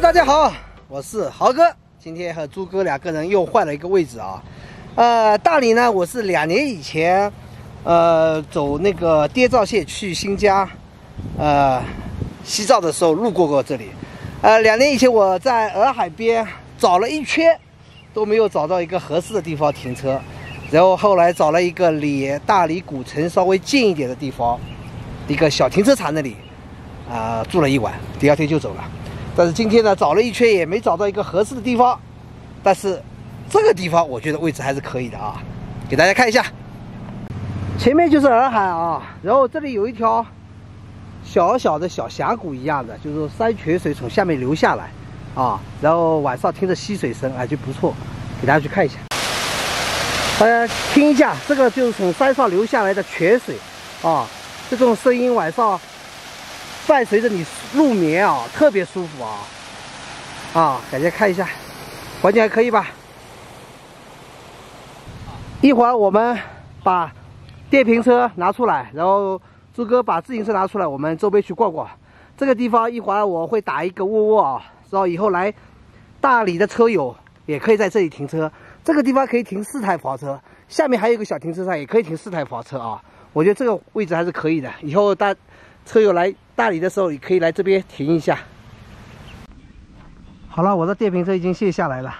大家好，我是豪哥。今天和朱哥两个人又换了一个位置啊。呃，大理呢，我是两年以前，呃，走那个滇藏线去新疆，呃，西藏的时候路过过这里。呃，两年以前我在洱海边找了一圈，都没有找到一个合适的地方停车。然后后来找了一个离大理古城稍微近一点的地方，一个小停车场那里，啊，住了一晚，第二天就走了。但是今天呢，找了一圈也没找到一个合适的地方。但是这个地方我觉得位置还是可以的啊，给大家看一下。前面就是洱海啊，然后这里有一条小小的小峡谷一样的，就是山泉水从下面流下来啊，然后晚上听着溪水声，哎，就不错，给大家去看一下。大家听一下，这个就是从山上流下来的泉水啊，这种声音晚上伴随着你入眠啊，特别舒服啊啊！感觉看一下，环境还可以吧？一会儿我们把电瓶车拿出来，然后朱哥把自行车拿出来，我们周边去逛逛。这个地方一会儿我会打一个窝窝啊，然后以后来大理的车友也可以在这里停车。这个地方可以停四台跑车，下面还有一个小停车场，也可以停四台跑车啊。我觉得这个位置还是可以的。以后大车友来大理的时候，也可以来这边停一下。好了，我的电瓶车已经卸下来了，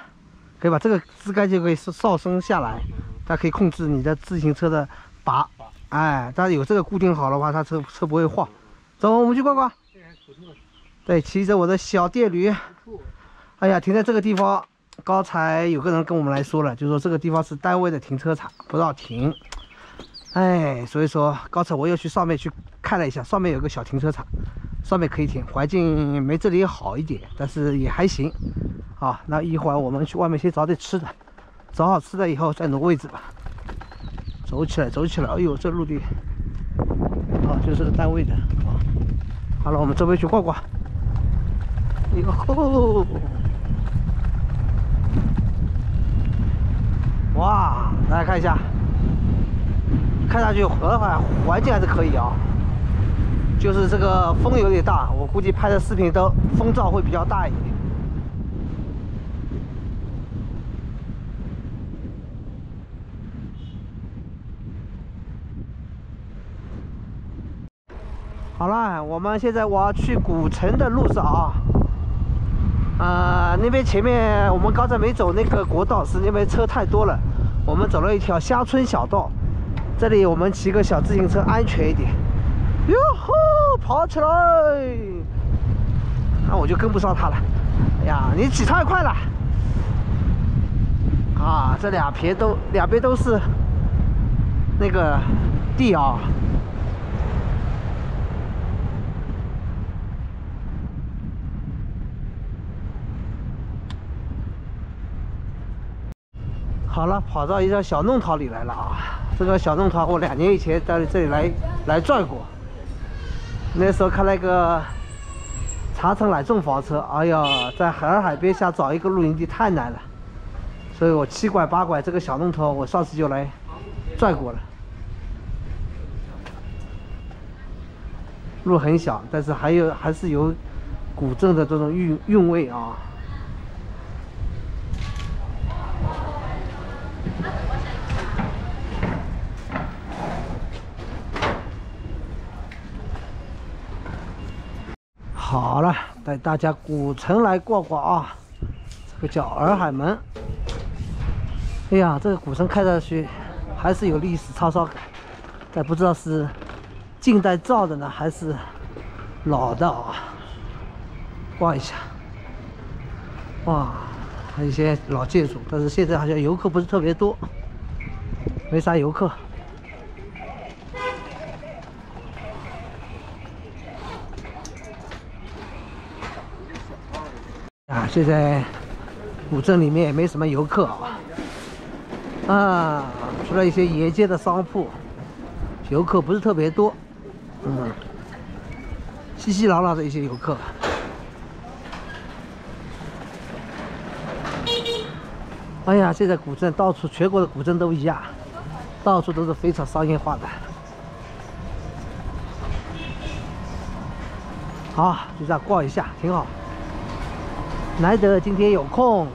可以把这个支杆就可以上升下来，它可以控制你的自行车的把。哎，它有这个固定好的话，它车车不会晃。走，我们去逛逛。对，骑着我的小电驴。哎呀，停在这个地方。刚才有个人跟我们来说了，就说这个地方是单位的停车场，不让停。哎，所以说刚才我又去上面去看了一下，上面有个小停车场，上面可以停，环境没这里好一点，但是也还行。好，那一会儿我们去外面先找点吃的，找好吃的以后再挪位置吧。走起来，走起来！哎呦，这陆地，啊，就是单位的啊。好了，我们这边去逛逛。哎呦吼！哇，大家看一下，看上去洱海环境还是可以啊，就是这个风有点大，我估计拍的视频都风噪会比较大一点。好了，我们现在往去古城的路上啊。啊，那边前面我们刚才没走那个国道，是那边车太多了。我们走了一条乡村小道，这里我们骑个小自行车安全一点。哟吼，跑起来！那我就跟不上他了。哎呀，你骑太快了。啊，这两边都两边都是那个地啊。好了，跑到一条小弄堂里来了啊！这个小弄堂我两年以前在这里来来转过，那时候看那个长城来种房车，哎呀，在洱海边想找一个露营地太难了，所以我七拐八拐这个小弄头，我上次就来转过了。路很小，但是还有还是有古镇的这种韵韵味啊。好了，带大家古城来逛逛啊！这个叫洱海门。哎呀，这个古城看上去还是有历史沧桑感，但不知道是近代造的呢，还是老的啊？逛一下，哇，还有一些老建筑，但是现在好像游客不是特别多，没啥游客。现在古镇里面也没什么游客啊，啊，除了一些沿街的商铺，游客不是特别多，嗯，稀稀拉拉的一些游客。哎呀，现在古镇到处，全国的古镇都一样，到处都是非常商业化的。好，就这样逛一下，挺好。难得今天有空。